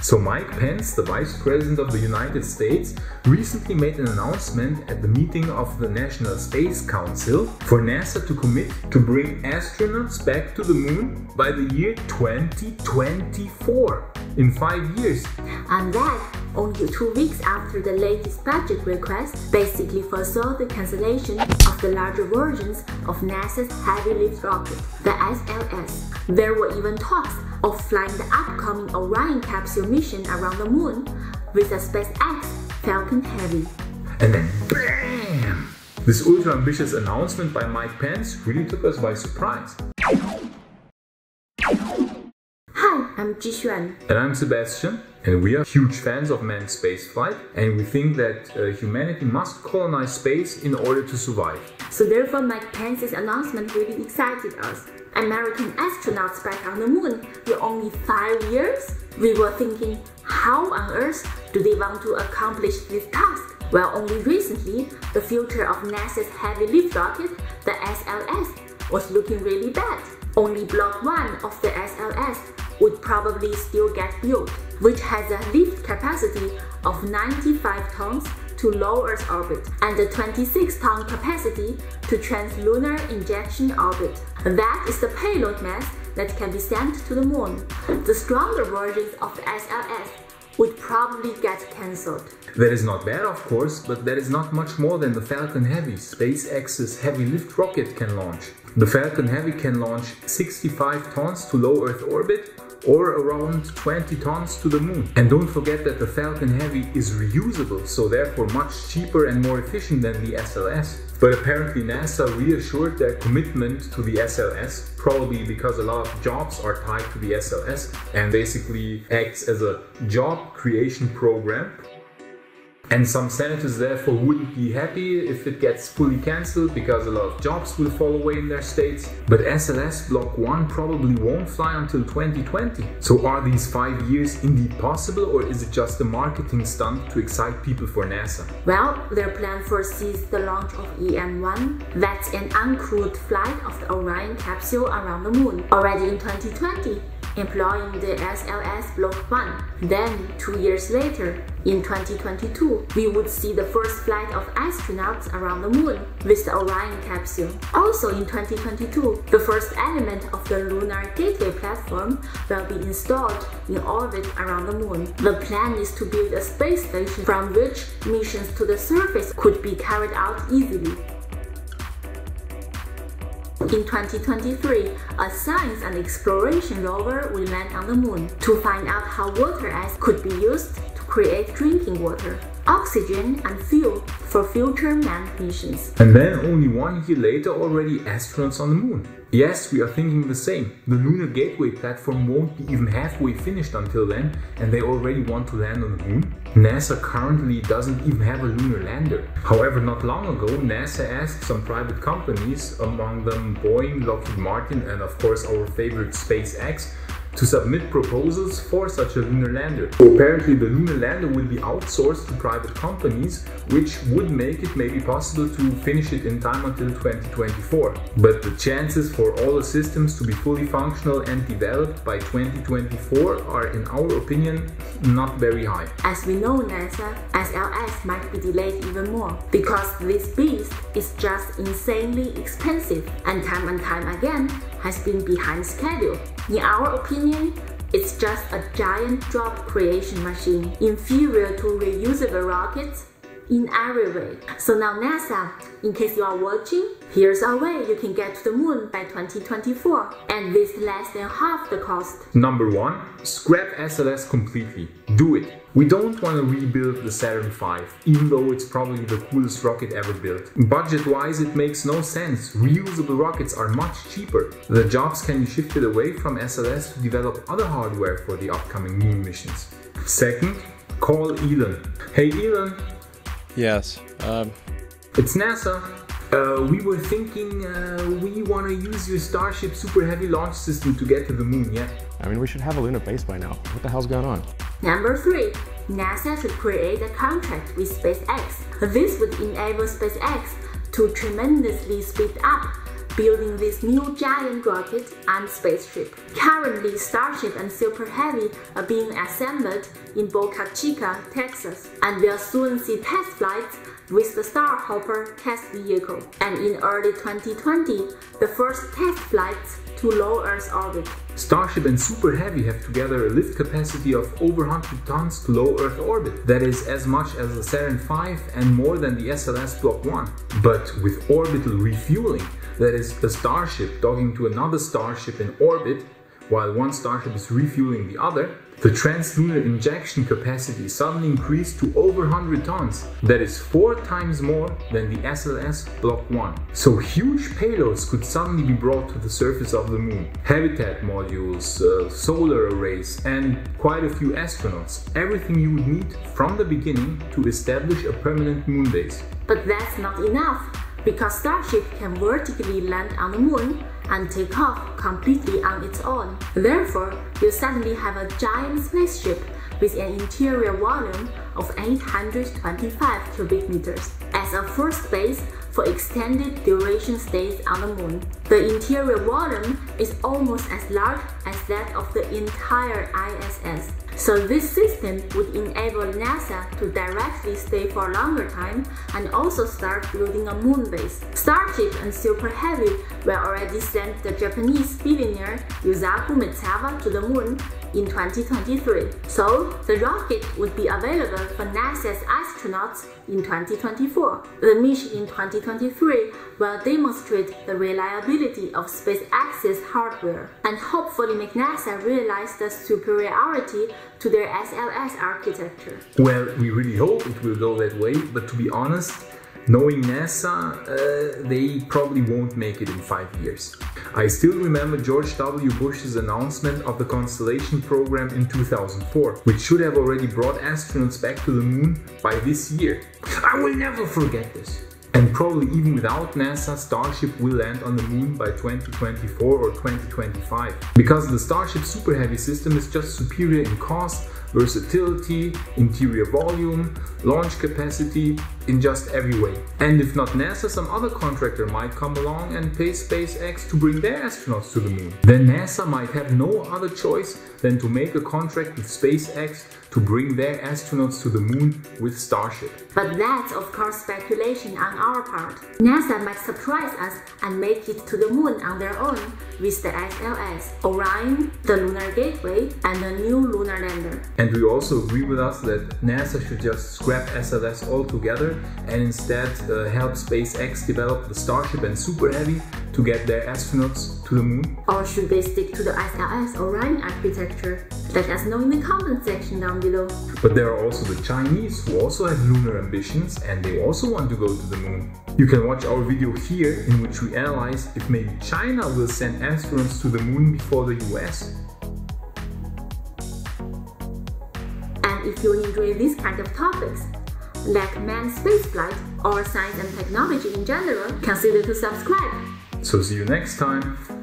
So Mike Pence, the Vice President of the United States, recently made an announcement at the meeting of the National Space Council for NASA to commit to bring astronauts back to the moon by the year 2024, in five years. And that only two weeks after the latest budget request basically foresaw the cancellation of the larger versions of NASA's heavy lift rocket, the SLS. There were even talks of flying the upcoming Orion capsule mission around the moon with the SpaceX Falcon Heavy. And then BAM! This ultra ambitious announcement by Mike Pence really took us by surprise. Hi, I'm Jixuan. And I'm Sebastian, and we are huge fans of manned spaceflight, and we think that uh, humanity must colonize space in order to survive. So therefore Mike Pence's announcement really excited us. American astronauts back on the moon in only five years? We were thinking, how on earth do they want to accomplish this task? Well, only recently, the future of NASA's heavy lift rocket, the SLS, was looking really bad. Only Block 1 of the SLS would probably still get built, which has a lift capacity of 95 tons to low Earth orbit and a 26 ton capacity to translunar injection orbit. That is the payload mass that can be sent to the moon. The stronger versions of the SLS would probably get cancelled. That is not bad, of course, but that is not much more than the Falcon Heavy, SpaceX's heavy lift rocket, can launch. The Falcon Heavy can launch 65 tons to low Earth orbit or around 20 tons to the moon. And don't forget that the Falcon Heavy is reusable, so therefore much cheaper and more efficient than the SLS. But apparently NASA reassured their commitment to the SLS, probably because a lot of jobs are tied to the SLS and basically acts as a job creation program and some senators therefore wouldn't be happy if it gets fully cancelled because a lot of jobs will fall away in their states. But SLS Block 1 probably won't fly until 2020. So are these five years indeed possible or is it just a marketing stunt to excite people for NASA? Well, their plan foresees the launch of EM1, that's an uncrewed flight of the Orion capsule around the moon, already in 2020 employing the SLS Block 1. Then, two years later, in 2022, we would see the first flight of astronauts around the moon with the Orion capsule. Also in 2022, the first element of the Lunar Gateway platform will be installed in orbit around the moon. The plan is to build a space station from which missions to the surface could be carried out easily. In 2023, a science and exploration rover will land on the moon to find out how water ice could be used to create drinking water, oxygen, and fuel for future manned missions. And then only one year later already astronauts on the moon. Yes, we are thinking the same. The Lunar Gateway platform won't be even halfway finished until then, and they already want to land on the moon. NASA currently doesn't even have a lunar lander. However, not long ago, NASA asked some private companies, among them Boeing, Lockheed Martin, and of course our favorite SpaceX, to submit proposals for such a lunar lander. So apparently the lunar lander will be outsourced to private companies, which would make it maybe possible to finish it in time until 2024. But the chances for all the systems to be fully functional and developed by 2024 are in our opinion not very high. As we know NASA, SLS might be delayed even more because this beast is just insanely expensive and time and time again has been behind schedule. In our opinion, it's just a giant job creation machine, inferior to reusable rockets in every way. So now NASA, in case you are watching, here's a way you can get to the moon by 2024 and with less than half the cost. Number one, scrap SLS completely. Do it. We don't want to rebuild the Saturn V, even though it's probably the coolest rocket ever built. Budget wise, it makes no sense. Reusable rockets are much cheaper. The jobs can be shifted away from SLS to develop other hardware for the upcoming moon missions. Second, call Elon. Hey Elon, Yes. Um, It's NASA. Uh, we were thinking uh, we want to use your Starship Super Heavy launch system to get to the moon, yeah? I mean, we should have a lunar base by now. What the hell's going on? Number 3. NASA should create a contract with SpaceX. This would enable SpaceX to tremendously speed up building this new giant rocket and spaceship. Currently, Starship and Super Heavy are being assembled in Boca Chica, Texas, and we'll soon see test flights with the Starhopper test vehicle, and in early 2020, the first test flights to low Earth orbit. Starship and Super Heavy have together a lift capacity of over 100 tons to low Earth orbit. That is as much as the Saturn V and more than the SLS Block 1. But with orbital refueling, that is a Starship docking to another Starship in orbit, while one Starship is refueling the other, the translunar injection capacity suddenly increased to over 100 tons. That is four times more than the SLS Block 1. So huge payloads could suddenly be brought to the surface of the moon. Habitat modules, uh, solar arrays and quite a few astronauts. Everything you would need from the beginning to establish a permanent moon base. But that's not enough because Starship can vertically land on the moon and take off completely on its own. Therefore, you suddenly have a giant spaceship with an interior volume of 825 cubic meters. As a first base, for extended duration stays on the moon. The interior volume is almost as large as that of the entire ISS. So this system would enable NASA to directly stay for a longer time and also start building a moon base. Starship and Super Heavy will already send the Japanese billionaire Yusaku Maezawa to the moon in 2023. So the rocket would be available for NASA's astronauts in 2024. The mission in 2023 will demonstrate the reliability of SpaceX's hardware and hopefully make NASA realize the superiority to their SLS architecture. Well, we really hope it will go that way, but to be honest, Knowing NASA, uh, they probably won't make it in five years. I still remember George W. Bush's announcement of the Constellation program in 2004, which should have already brought astronauts back to the moon by this year. I will never forget this. And probably even without NASA, Starship will land on the moon by 2024 or 2025. Because the Starship Super Heavy system is just superior in cost, versatility, interior volume, launch capacity, in just every way. And if not NASA, some other contractor might come along and pay SpaceX to bring their astronauts to the moon. Then NASA might have no other choice than to make a contract with SpaceX to bring their astronauts to the moon with Starship. But that's of course speculation on our part. NASA might surprise us and make it to the moon on their own with the SLS, Orion, the Lunar Gateway, and the new lunar lander. And we also agree with us that NASA should just scrap SLS altogether and instead uh, help SpaceX develop the Starship and Super Heavy to get their astronauts to the moon? Or should they stick to the SLS Orion architecture? Let us know in the comment section down below. But there are also the Chinese who also have lunar ambitions and they also want to go to the moon. You can watch our video here in which we analyze if maybe China will send astronauts to the moon before the US. If you enjoy these kind of topics, like manned spaceflight or science and technology in general, consider to subscribe. So see you next time.